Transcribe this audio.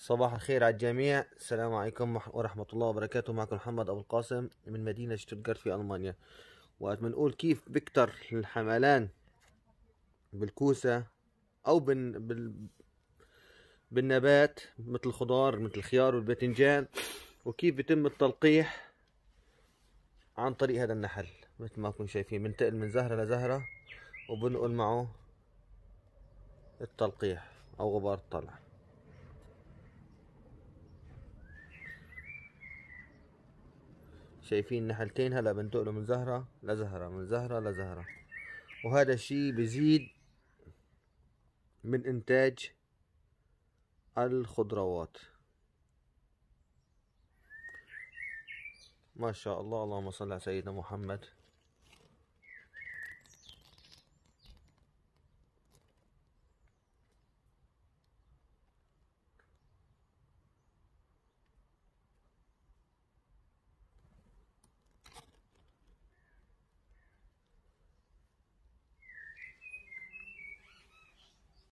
صباح الخير على الجميع. السلام عليكم ورحمة الله وبركاته. معكم محمد أبو القاسم من مدينة شتوتغارت في ألمانيا. وقت بنقول كيف بكتر الحملان بالكوسة أو بال... بال... بالنبات مثل الخضار مثل الخيار والباذنجان وكيف بيتم التلقيح عن طريق هذا النحل. مثل ما أنتم شايفين بنتقل من زهرة لزهرة وبنقل معه التلقيح أو غبار الطلع. شايفين نحلتين هلا بنتقلوا من زهرة لزهرة من زهرة لزهرة. وهذا الشيء بزيد من إنتاج الخضروات. ما شاء الله اللهم صل على سيدنا محمد.